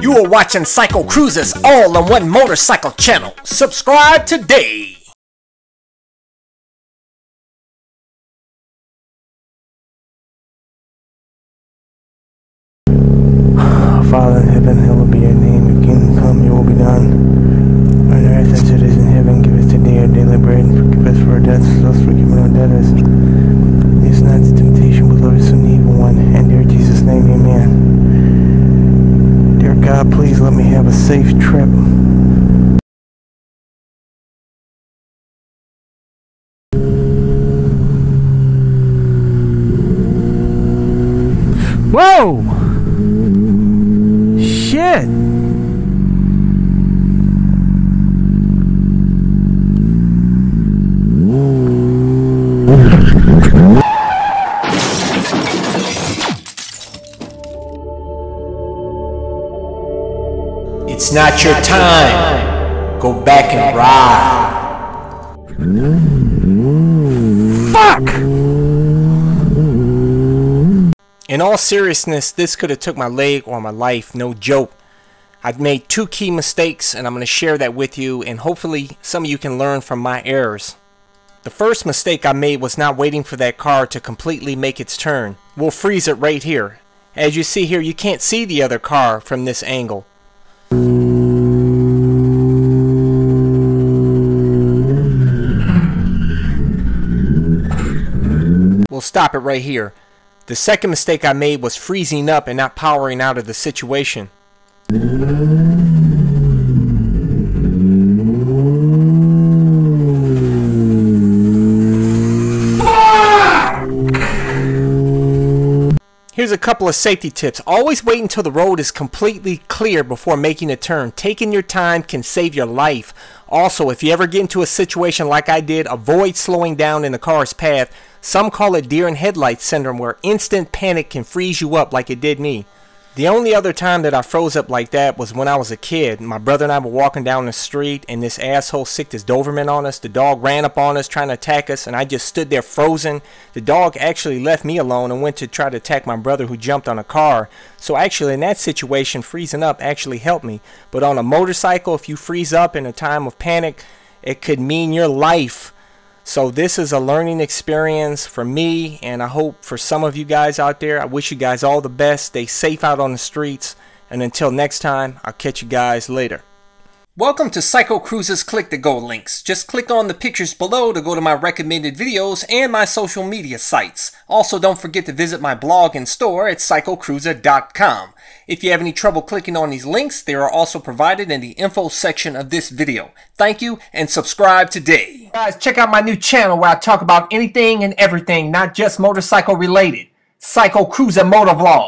You are watching CycleCruza's all on one motorcycle channel. Subscribe today. Father in heaven, hallowed be your name. Your kingdom come, your will be done. On earth as it is in heaven, give us today our daily bread, and forgive us for our debts, as us forgive our debtors. God, please let me have a safe trip. Whoa! Shit! It's not your time. Go back and ride. Fuck! In all seriousness, this could have took my leg or my life, no joke. I've made two key mistakes and I'm going to share that with you and hopefully some of you can learn from my errors. The first mistake I made was not waiting for that car to completely make its turn. We'll freeze it right here. As you see here, you can't see the other car from this angle. We'll stop it right here. The second mistake I made was freezing up and not powering out of the situation. Here's a couple of safety tips. Always wait until the road is completely clear before making a turn. Taking your time can save your life. Also, if you ever get into a situation like I did, avoid slowing down in the car's path. Some call it deer in headlights syndrome where instant panic can freeze you up like it did me. The only other time that I froze up like that was when I was a kid. My brother and I were walking down the street and this asshole sicked his Doberman on us. The dog ran up on us trying to attack us and I just stood there frozen. The dog actually left me alone and went to try to attack my brother who jumped on a car. So actually in that situation freezing up actually helped me. But on a motorcycle if you freeze up in a time of panic it could mean your life. So this is a learning experience for me and I hope for some of you guys out there. I wish you guys all the best. Stay safe out on the streets. And until next time, I'll catch you guys later. Welcome to CycleCruza's Click to Go links. Just click on the pictures below to go to my recommended videos and my social media sites. Also, don't forget to visit my blog and store at cyclecruza.com. If you have any trouble clicking on these links, they are also provided in the info section of this video. Thank you and subscribe today. Guys, check out my new channel where I talk about anything and everything, not just motorcycle related. CycleCruza Motor Motovlog.